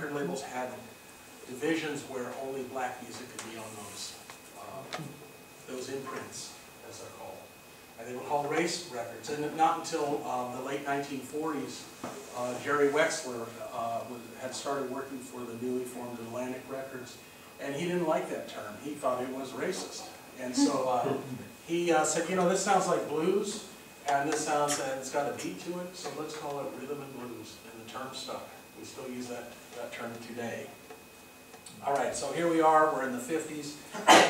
Record labels had divisions where only black music could be on those, uh, those imprints, as they're called. And they were called race records. And not until um, the late 1940s, uh, Jerry Wexler uh, was- had started working for the newly formed Atlantic Records, and he didn't like that term. He thought it was racist. And so uh, he uh, said, you know, this sounds like blues, and this sounds, and it's got a beat to it, so let's call it rhythm and blues, and the term stuck. We still use that, that term today. All right, so here we are, we're in the 50s.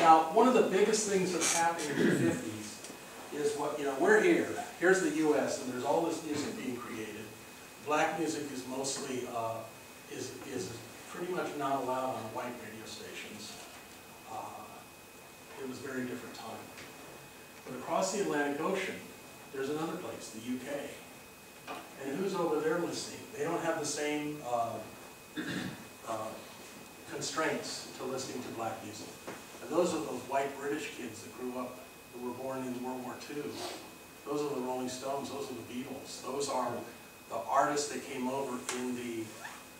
Now, one of the biggest things that's happening in the 50s is what, you know, we're here, here's the US, and there's all this music being created. Black music is mostly, uh, is, is pretty much not allowed on white radio stations. Uh, It was a very different time. But across the Atlantic Ocean, there's another place, the UK. And who's over there listening? They don't have the same uh, uh, constraints to listening to black music. And those are those white British kids that grew up, who were born in World War II. Those are the Rolling Stones, those are the Beatles. Those are the artists that came over in the,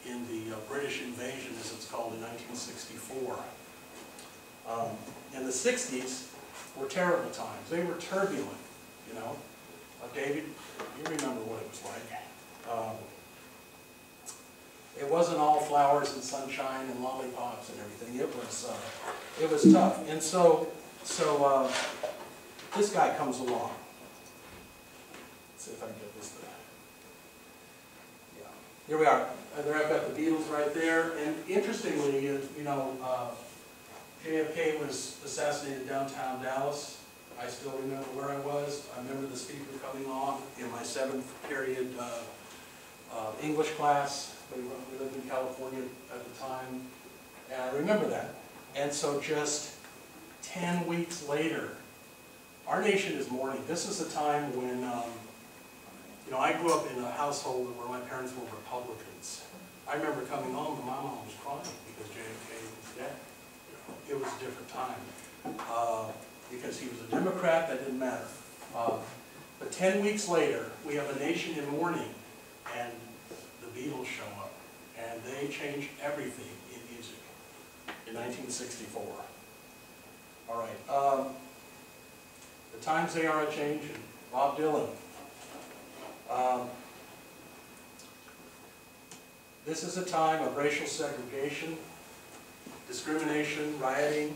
in the uh, British invasion, as it's called, in 1964. Um, In the 60s were terrible times. They were turbulent, you know. Uh, David, you remember what it was like. Um, it wasn't all flowers and sunshine and lollipops and everything. It was, uh, it was tough. And so, so uh, this guy comes along. Let's see if I can get this Yeah. Here we are. Uh, There I've got the Beatles right there. And interestingly, you you know, uh, JFK was assassinated downtown Dallas. I still remember where I was. I remember the speaker coming on in my seventh period uh, uh, English class. We we lived in California at the time, and I remember that. And so just 10 weeks later, our nation is mourning. This is a time when, um, you know, I grew up in a household where my parents were Republicans. I remember coming home and my mom was crying because JFK was dead. It was a different time. Uh, Because he was a Democrat, that didn't matter. Uh, But 10 weeks later, we have a nation in mourning, and the Beatles show up, and they change everything in music in 1964. All right. um, The times they are a-changing. Bob Dylan. Um, This is a time of racial segregation, discrimination, rioting.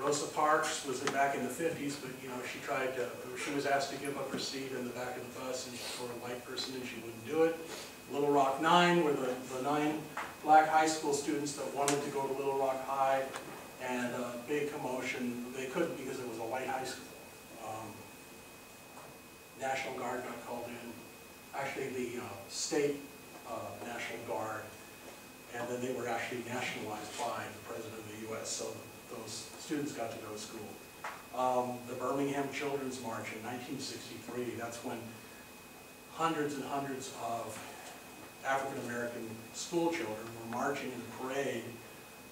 Rosa Parks was back in the 50s, but, you know, she tried to, she was asked to give up her seat in the back of the bus, and she's for a white person, and she wouldn't do it. Little Rock Nine were the, the nine black high school students that wanted to go to Little Rock High, and a big commotion. They couldn't because it was a white high school. Um, National Guard got called in, actually the uh, state uh, National Guard, and then they were actually nationalized by the President of the U.S., so those students got to go to school. Um, The Birmingham Children's March in 1963, that's when hundreds and hundreds of African-American school children were marching in the parade,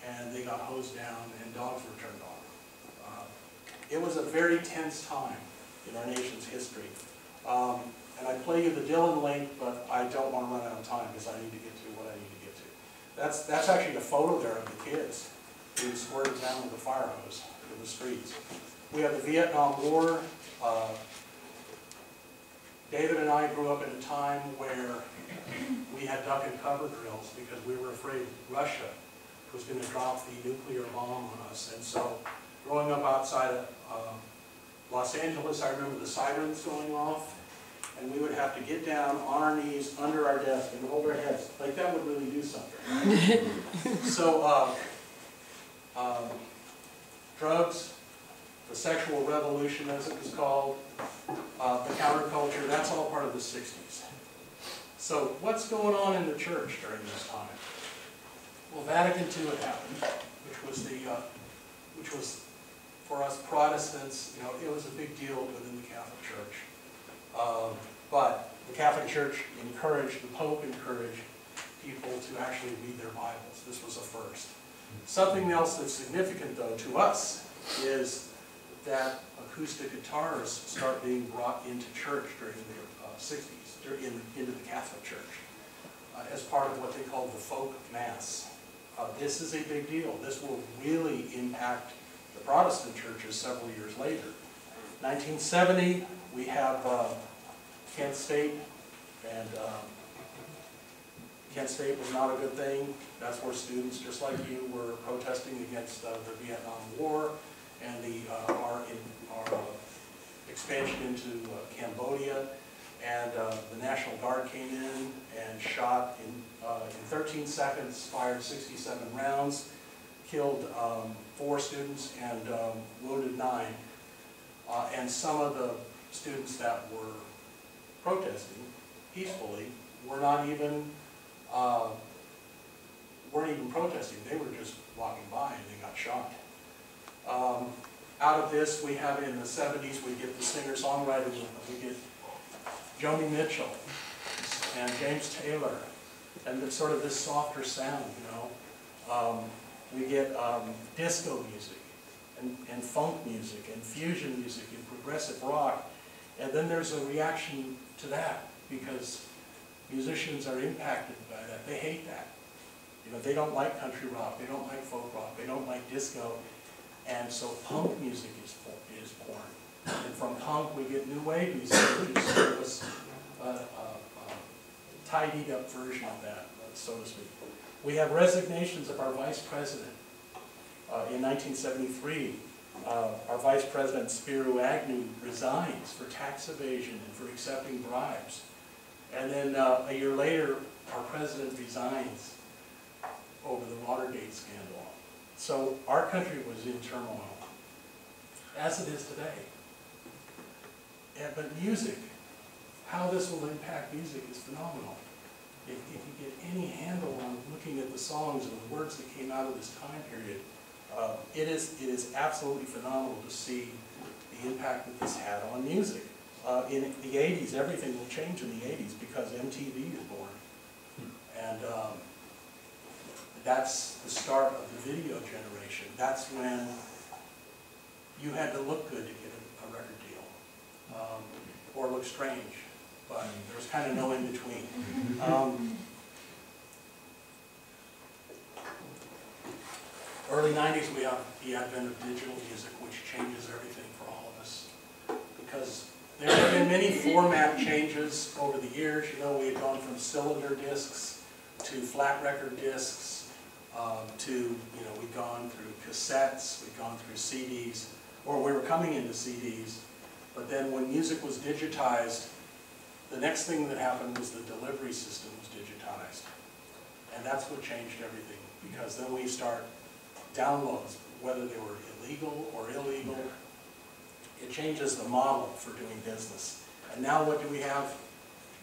and they got hosed down and dogs were turned on. Uh, It was a very tense time in our nation's history. Um, And I play you the Dylan link, but I don't want to run out of time because I need to get to what I need to get to. That's, that's actually the photo there of the kids being squirted down with a fire hose in the streets. We have the Vietnam War. Uh, David and I grew up in a time where we had duck and cover drills because we were afraid Russia was going to drop the nuclear bomb on us. And so growing up outside of uh, Los Angeles, I remember the sirens going off, and we would have to get down on our knees under our desk and hold our heads. Like that would really do something. So, uh, um, drugs, the sexual revolution as it was called, uh, the counterculture, that's all part of the sixties. So what's going on in the church during this time? Well, Vatican II had happened, which was the, uh, which was, for us Protestants, you know, it was a big deal within the Catholic Church. Um, But the Catholic Church encouraged, the Pope encouraged people to actually read their Bibles. This was a first. Something else that's significant, though, to us is that acoustic guitars start being brought into church during the uh, 60s, in, into the Catholic Church, uh, as part of what they call the folk mass. Uh, This is a big deal. This will really impact the Protestant churches several years later. 1970, we have uh, Kent State, and um, Kent State was not a good thing. That's where students, just like you, were protesting against uh, the Vietnam War and the, uh, our, in- our uh, expansion into uh, Cambodia. And uh, the National Guard came in and shot in, in 13 seconds, fired 67 rounds, killed um, four students and um, wounded nine. And some of the students that were protesting peacefully were not even, uh, weren't even protesting, they were just walking by and they got shot. Um, Out of this, we have in the seventies, we get the singer-songwriter movement, we get Joni Mitchell and James Taylor, and it's sort of this softer sound, you know. Um, We get um, disco music, and, and funk music, and fusion music, and progressive rock. And then there's a reaction to that, because musicians are impacted by that, they hate that. You know, they don't like country rock, they don't like folk rock, they don't like disco, and so punk music is, is born. And from punk, we get new wave music, which is sort of a a, a- tidied up version of that, so to speak. We have resignations of our vice president. Uh, In 1973, uh, our vice president Spiro Agnew resigns for tax evasion and for accepting bribes. And then uh, a year later, our president resigns over the Watergate scandal. So our country was in turmoil, as it is today. And, but music, how this will impact music is phenomenal. If, if you get any handle on looking at the songs and the words that came out of this time period, uh, it is, it is absolutely phenomenal to see the impact that this had on music. Uh, in the eighties, everything will change in the eighties because MTV is born. And, um, that's the start of the video generation. That's when you had to look good to get a, a record deal, um, or look strange, but there's kind of no in between. Um, Early nineties, we have the advent of digital music, which changes everything for all of us. Because there have been many format changes over the years, you know, we had gone from cylinder discs to flat record discs, um, to, you know, we'd gone through cassettes, we'd gone through CDs, or we were coming into CDs. But then when music was digitized, the next thing that happened was the delivery system was digitized. And that's what changed everything, because then we start downloads, whether they were illegal or illegal. It changes the model for doing business. And now what do we have?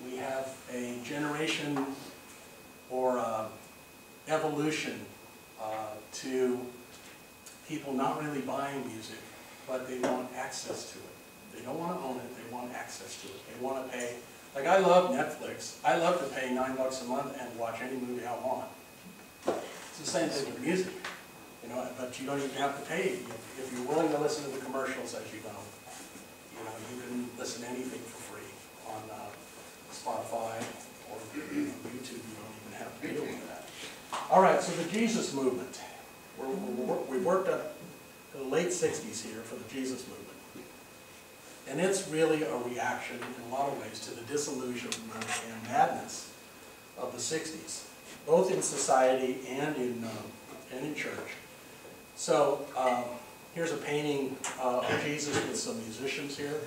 We have a generation or uh, evolution uh, to people not really buying music, but they want access to it. They don't want to own it, they want access to it. They want to pay, like I love Netflix. I love to pay nine bucks a month and watch any movie I want. It's the same thing with music, you know, but you don't even have to pay. If you're willing to listen to the commercials as you go, you know, you can listen to anything for free on uh, Spotify or YouTube. You don't even have to deal with that. All right, so the Jesus movement. We're, we're, we worked up the late sixties here for the Jesus movement. And it's really a reaction in a lot of ways to the disillusionment and madness of the sixties, both in society and in, um, and in church. So, um, here's a painting uh, of Jesus with some musicians here,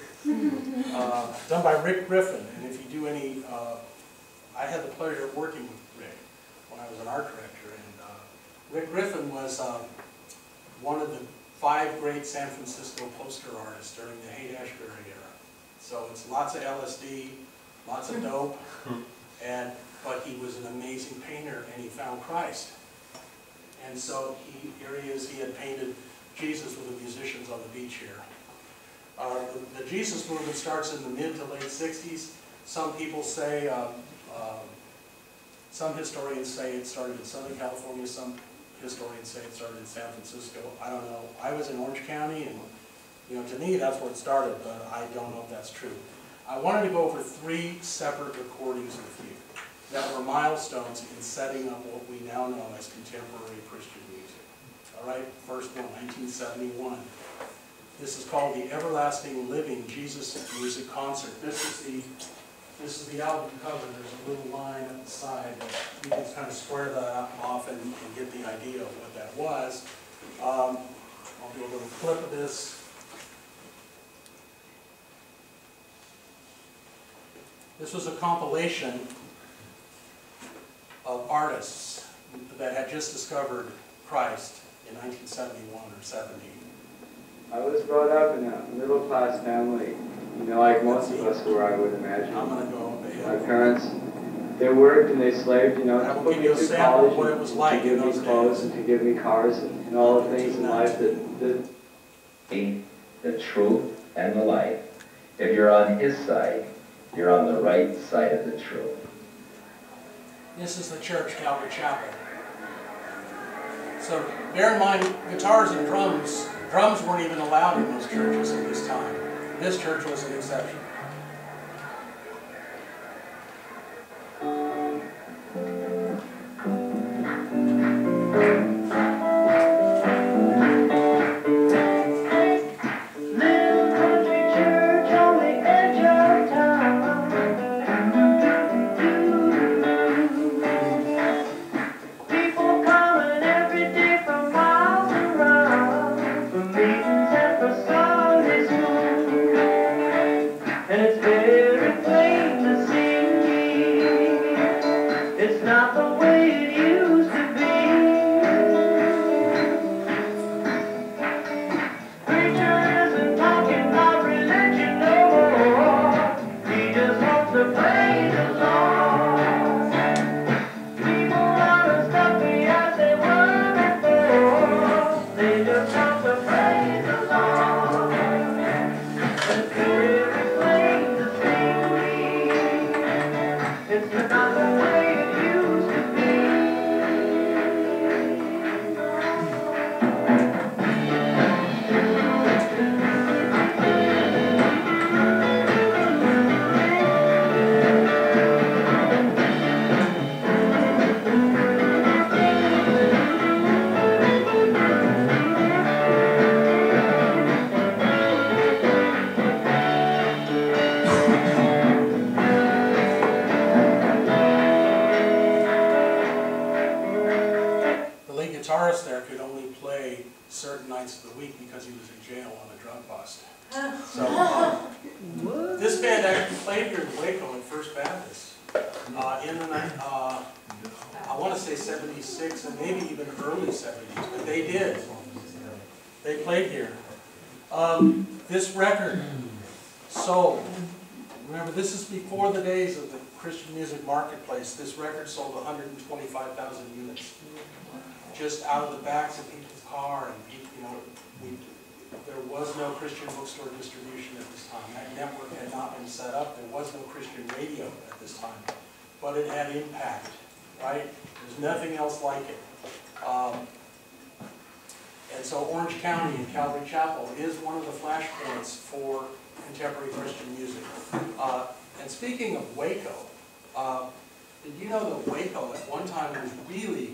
uh, done by Rick Griffin. And if you do any, uh, I had the pleasure of working with Rick when I was an art director. And uh, Rick Griffin was um, one of the five great San Francisco poster artists during the Haight-Ashbury era. So it's lots of LSD, lots of dope, and, but he was an amazing painter and he found Christ. And so he, here he is, he had painted Jesus with the musicians on the beach here. Uh, the, the Jesus movement starts in the mid to late 60s. Some people say, um, um, some historians say it started in Southern California, some historians say it started in San Francisco. I don't know. I was in Orange County, and you know, to me, that's where it started, but I don't know if that's true. I wanted to go over three separate recordings with you that were milestones in setting up what we now know as contemporary Christian music. Right, first one, 1971. This is called the Everlasting Living Jesus Music Concert. This is the this is the album cover. There's a little line at the side. You can kind of square that off and, and get the idea of what that was. Um, I'll do a little clip of this. This was a compilation of artists that had just discovered Christ in 1971 or 70. I was brought up in a middle-class family, you know, like most of us were, I would imagine. I'm going to go My ahead. parents, they worked and they slaved, you know, to put give me through college. what it was like To give me clothes days. and to give me cars and and all the things in life that, that the truth and the life. If you're on his side, you're on the right side of the truth. This is the church, Calvary Chapel. So bear in mind, guitars and drums, drums weren't even allowed in those churches at this time. This church was an exception. Week because he was in jail on a drug bust. So, um, this band actually played here in Waco in First Baptist, uh, in the night, uh, I wanna say seventy-six and maybe even early seventies, but they did. They played here. Um, this record sold, remember, this is before the days of the Christian music marketplace. This record sold hundred and twenty-five thousand units. Just out of the backs of people's car and, people, you know, we, there was no Christian bookstore distribution at this time. That network had not been set up. There was no Christian radio at this time. But it had impact, right? There's nothing else like it. Um, and so Orange County and Calvary Chapel is one of the flashpoints for contemporary Christian music. Uh, and speaking of Waco, uh, did you know that Waco at one time was really,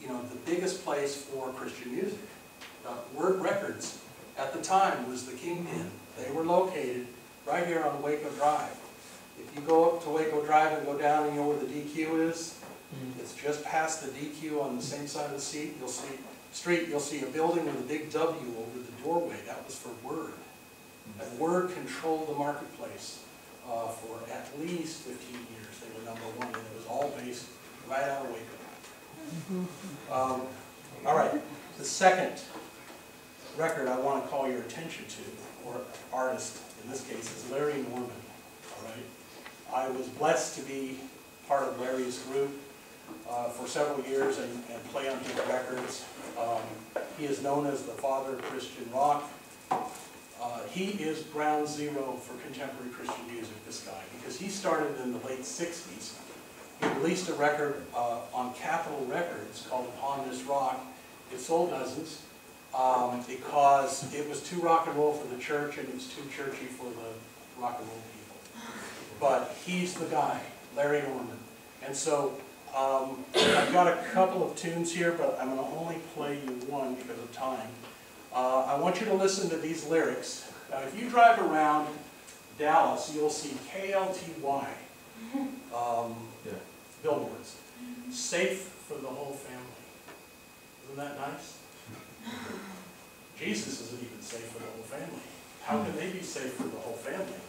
you know, the biggest place for Christian music? Uh, Word Records at the time was the kingpin. They were located right here on Waco Drive. If you go up to Waco Drive and go down and you know where the DQ is, it's just past the DQ on the same side of the seat, you'll see, street, you'll see a building with a big W over the doorway, that was for Word. And Word controlled the marketplace, uh, for at least fifteen years, they were number one, and it was all based right out of Waco. Um, all right, the second record I want to call your attention to, or artist in this case, is Larry Norman, all right? I was blessed to be part of Larry's group uh, for several years and and play on his records. Um, He is known as the father of Christian rock. Uh, He is ground zero for contemporary Christian music, this guy, because he started in the late sixties. He released a record uh, on Capitol Records called Upon This Rock. It sold dozens um, because it was too rock and roll for the church and it was too churchy for the rock and roll people. But he's the guy, Larry Norman. And so um, I've got a couple of tunes here, but I'm going to only play you one because of time. Uh, I want you to listen to these lyrics. Now, if you drive around Dallas, you'll see KLTY um, Yeah. billboards. Safe for the whole family. Isn't that nice? Jesus isn't even safe for the whole family. How can they be safe for the whole family?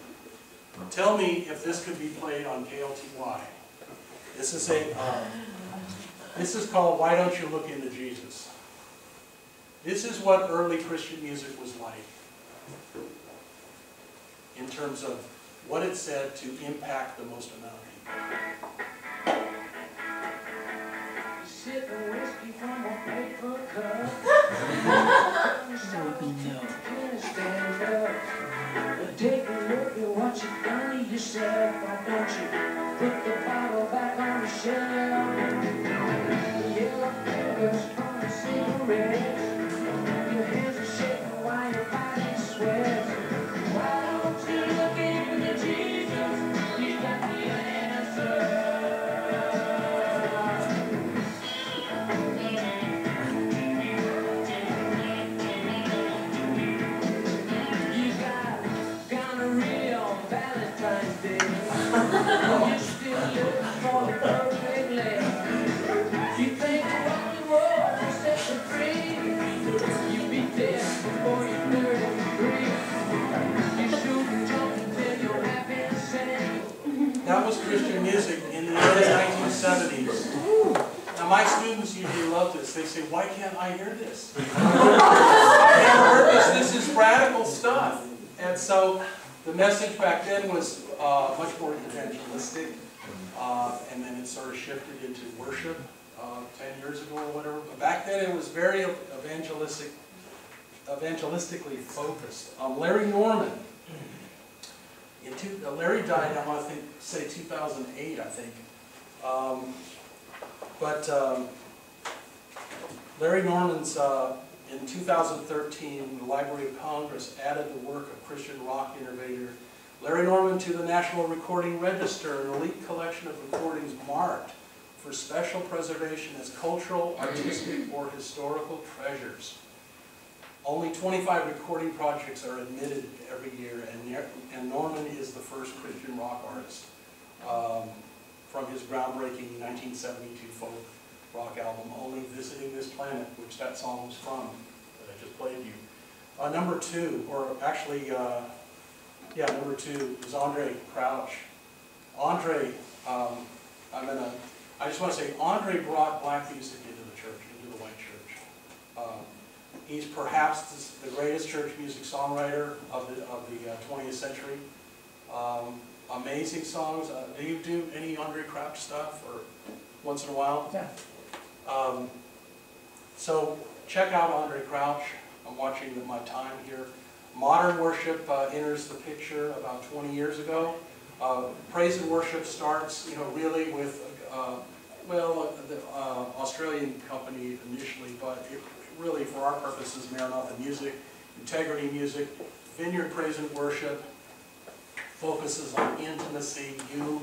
Tell me if this could be played on KLTY. This is a, uh, this is called Why Don't You Look Into Jesus? This is what early Christian music was like in terms of what it said to impact the most amount of people. Whiskey from a paper cup. There would be no. Stand up. Take a look at what you've done to yourself. Why don't you put the bottle back on the shelf? Yellow cigarettes. This? This. Is radical stuff. And so the message back then was uh, much more evangelistic. Uh, and then it sort of shifted into worship uh, 10 years ago or whatever. But back then it was very evangelistic, evangelistically focused. Um, Larry Norman, two, uh, Larry died, I want to think, say 2008, I think. Um, but um, Larry Norman's, uh, in 2013, the Library of Congress added the work of Christian rock innovator Larry Norman to the National Recording Register, an elite collection of recordings marked for special preservation as cultural, artistic, or historical treasures. Only 25 recording projects are admitted every year, and and Norman is the first Christian rock artist um, from his groundbreaking 1972 folk rock album, Only Visiting This Planet, which that song was from, that I just played you. Uh, Number two, or actually, uh, yeah, number two is Andraé Crouch. Andraé, um, I'm gonna, I just want to say, Andraé brought black music into the church, into the white church. Um, He's perhaps the greatest church music songwriter of the, of the uh, 20th century. Um, Amazing songs. Uh, Do you do any Andraé Crouch stuff, or once in a while? Yeah. Um, So check out Andraé Crouch. I'm watching the- my time here. Modern worship uh, enters the picture about 20 years ago. Uh, Praise and worship starts, you know, really with, uh, well, uh, the uh, Australian company initially, but it really, for our purposes, Maranatha Music, Integrity Music, Vineyard Praise and Worship, focuses on intimacy, you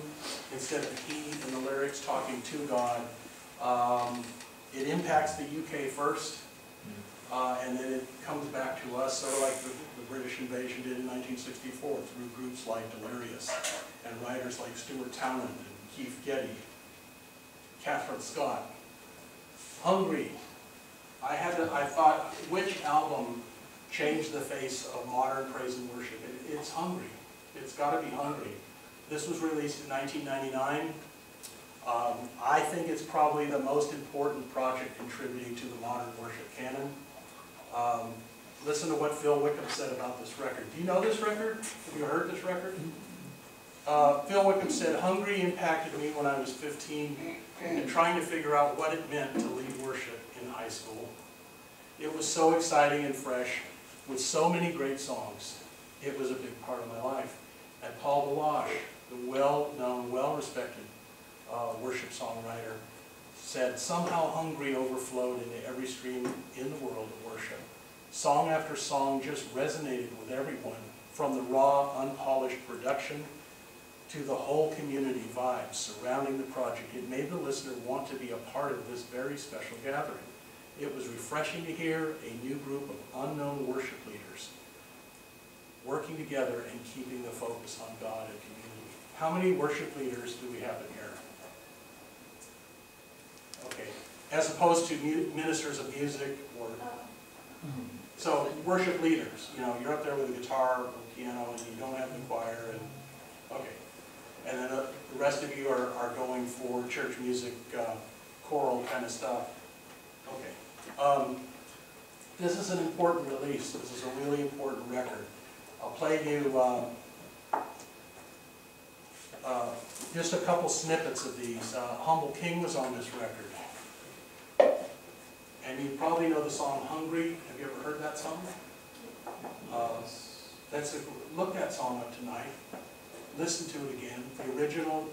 instead of he in the lyrics, talking to God. Um, It impacts the UK first, uh, and then it comes back to us, sort of like the the British invasion did in 1964, through groups like Delirious, and writers like Stuart Townend and Keith Getty, Kathryn Scott. Hungry. I had to, I thought, which album changed the face of modern praise and worship? It- It's Hungry. It's gotta be Hungry. This was released in 1999. Um, I think it's probably the most important project contributing to the modern worship canon. Um, listen to what Phil Wickham said about this record. Do you know this record? Have you heard this record? Uh, Phil Wickham said, "Hungry impacted me when I was 15 and trying to figure out what it meant to lead worship in high school. It was so exciting and fresh, with so many great songs. It was a big part of my life." And Paul Baloche, the well-known, well-respected uh, worship songwriter, said, "Somehow hungry overflowed into every stream in the world of worship. Song after song just resonated with everyone, from the raw, unpolished production to the whole community vibe surrounding the project. It made the listener want to be a part of this very special gathering. It was refreshing to hear a new group of unknown worship leaders working together and keeping the focus on God and community. How many worship leaders do we have in here? Okay, as opposed to ministers of music or, so worship leaders, you know, you're up there with a guitar or piano and you don't have the choir and, okay. And then the rest of you are, are going for church music, uh, choral kind of stuff. Okay. Um, This is an important release. This is a really important record. I'll play you um, uh, just a couple snippets of these. Uh, Humble King was on this record. And you probably know the song Hungry. Have you ever heard that song? Uh, That's a, look that song up tonight. Listen to it again. The original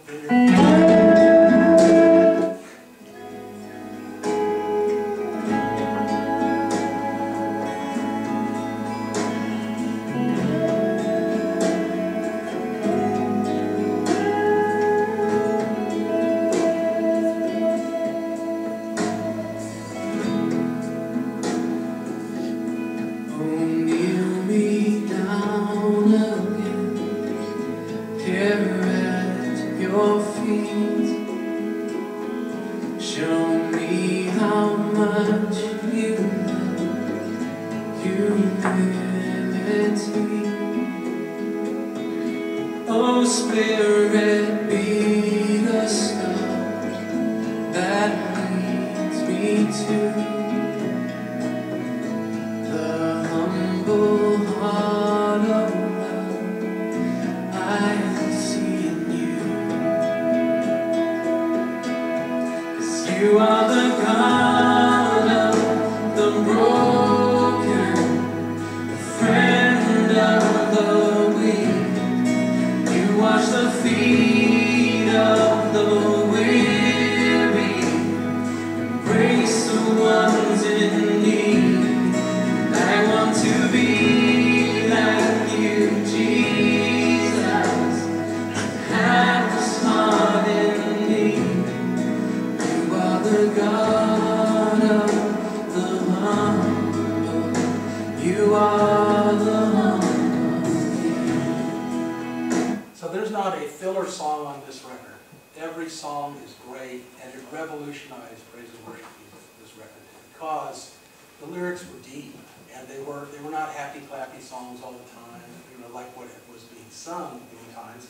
they were, they were not happy clappy songs all the time, you know, like what was being sung many times.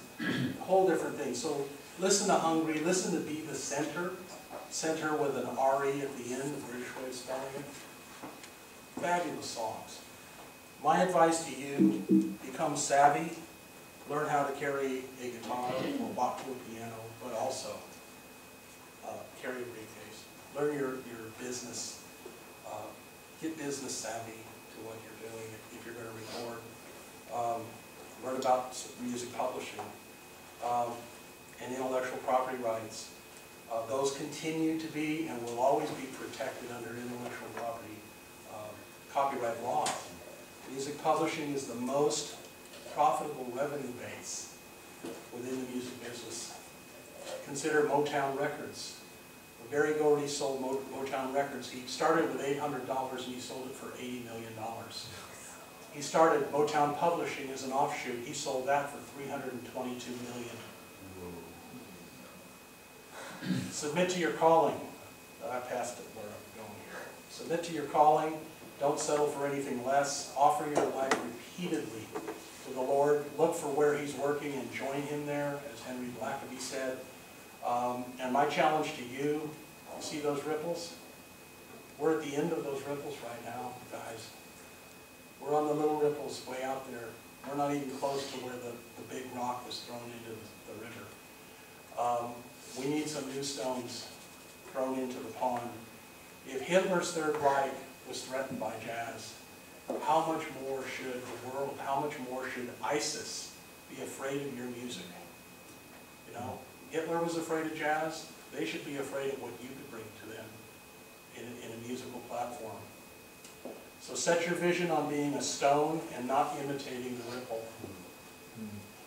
A whole different thing. So listen to Hungry, listen to Be the Center, center with an R-E at the end, the British way of spelling it. Fabulous songs. My advice to you, become savvy learn how to carry a guitar or a piano, but also uh, carry a briefcase. Learn your, your business, uh, get business savvy to what you're doing if you're going to record. Um, Learn about music publishing um, and intellectual property rights. Uh, Those continue to be and will always be protected under intellectual property um, copyright law. Music publishing is the most profitable revenue base within the music business. Consider Motown Records. Berry Gordy sold Mo- Motown Records. He started with eight hundred dollars and he sold it for eighty million dollars. He started Motown Publishing as an offshoot. He sold that for 322 million. Submit to your calling. Uh, I passed it where I'm going here. Submit to your calling. Don't settle for anything less. Offer your life repeatedly to the Lord. Look for where He's working and join Him there, as Henry Blackaby said. Um, And my challenge to you, you see those ripples? We're at the end of those ripples right now, guys. We're on the little ripples way out there. We're not even close to where the, the big rock was thrown into the, the river. Um, we need some new stones thrown into the pond. If Hitler's Third Reich was threatened by jazz, how much more should the world, how much more should ISIS be afraid of your music? You know, Hitler was afraid of jazz, they should be afraid of what you could bring to them in, in a musical platform. So set your vision on being a stone and not imitating the ripple.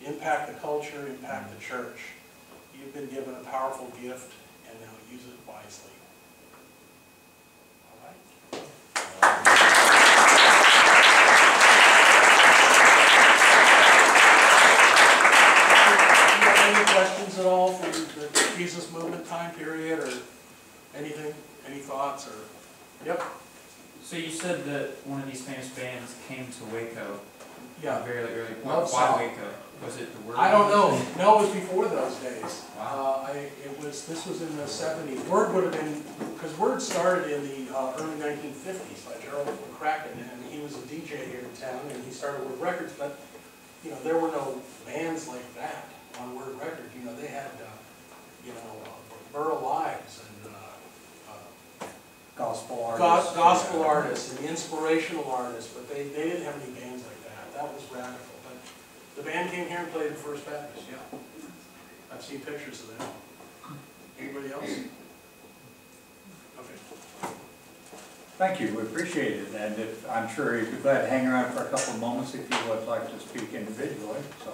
Impact the culture, impact the church. You've been given a powerful gift, and now use it wisely. All right? You got Any questions at all from the Jesus movement time period, or anything, any thoughts, or, yep, So you said that one of these famous bands came to Waco at a yeah. Very early point. Love Why South. Waco? Was it the word? I don't know, no, it was before those days. Wow. Uh, I, it was, this was in the seventies, Word would have been, because Word started in the, uh, early nineteen fifties by Jarrell McCracken, and he was a DJ here in town, and he started Word Records, but, you know, there were no bands like that on Word Records, you know, they had, uh, you know, uh, Burl Ives and, uh, uh, Gospel go- artists. gospel artists and inspirational artists, but they, they didn't have any bands like that, was radical, but the band came here and played at First Baptist, yeah. I've seen pictures of that. Anybody else? Okay. Thank you, we appreciate it, and if, I'm sure you'd be glad to hang around for a couple of moments if you would like to speak individually, so.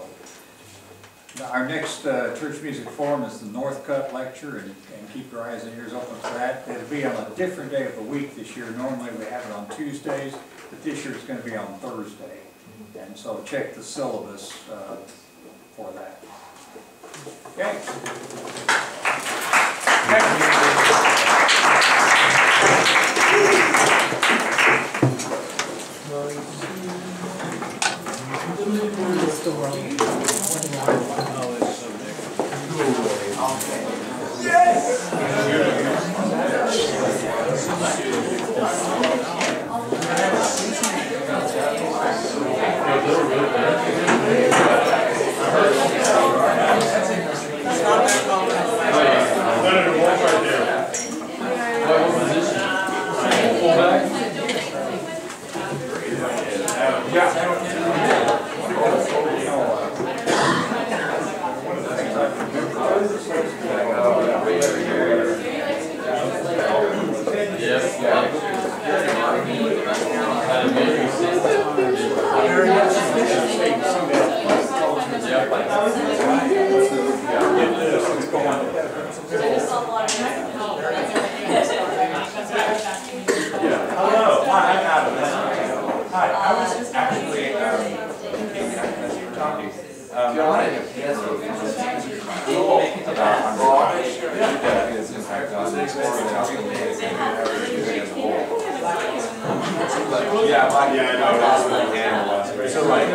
Our next, uh, church music forum is the North Cut Lecture, and, and keep your eyes and ears open for that. It'll be on a different day of the week this year, normally we have it on Tuesdays, but this year it's gonna be on Thursday. And so check the syllabus, uh, for that. Okay? Hello, hi, I'm Adam. Hi, I was actually, um, thinking, as you were talking, um, I wanted to about underwater. Yeah, its impact on exploring music as a whole. But, Yeah, like, yeah, I know, that's really animal. So like, I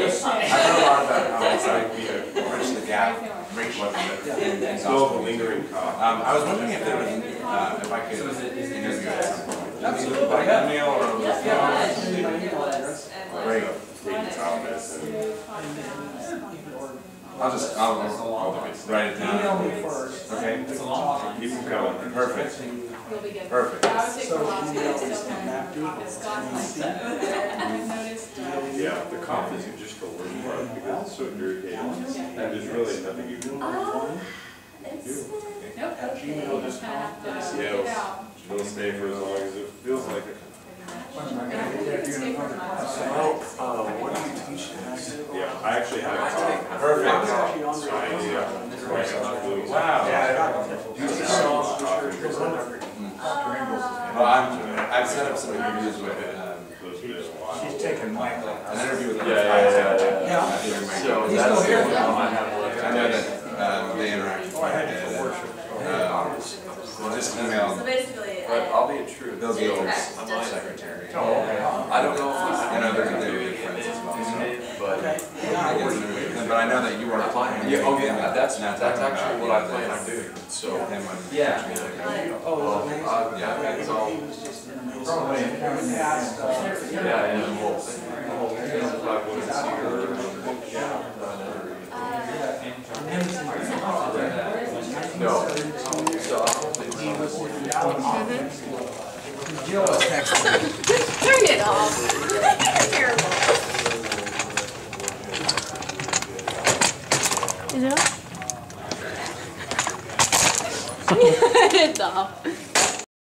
heard a lot about how it's like we uh, bridge the gap, break what the, lingering cost. Um, I was wondering if there was, uh, if I could interview at some point. Absolutely. By email or over the phone. Great. I'll just, I'll, I'll write it down. Email me first. Okay. It's a long time. Keep them coming. Perfect. You'll be good. Perfect. I would take So velocity, email it's is still kind Matt of, Doodle. it's Scott's like that. I've noticed, Yeah, the cough is just the worst part because it's so irritating. And there's really nothing you can do. Nope, At okay, Gmail, you just just kind of have to Yeah, it out. It'll stay for as long as it feels like it. And I think it can stay for months. uh, what do you teach Yeah, I actually have a cough. Perfect. Actually on So I, yeah, right, it's blue. Wow. Well, I'm, I've set up some interviews with, um, Those days a lot. She's taking my place. an interview with. Yeah, yeah, yeah, Yeah. I think it might- So He's still here. I know that, um, they interact. Oh, I had you and, for worship. Um, well, just email So basically, But I, I'll be a true. Bill Gills, Text. secretary. Oh, okay. I don't know if I know they're, they're good friends as well, so. but. Yeah, I work. But I know that you are planning. Yeah, oh yeah, that's, Now that's actually what I plan on doing, so. Him when- Yeah. Oh, it was Uh, amazing. yeah, it's all- He was just an amazing. Probably. Past, uh, Yeah, yeah, the whole thing. The whole thing. That's what I wanted No. So I don't think so. Jill was texting. Turn it off. Terrible. Is it off? it's off.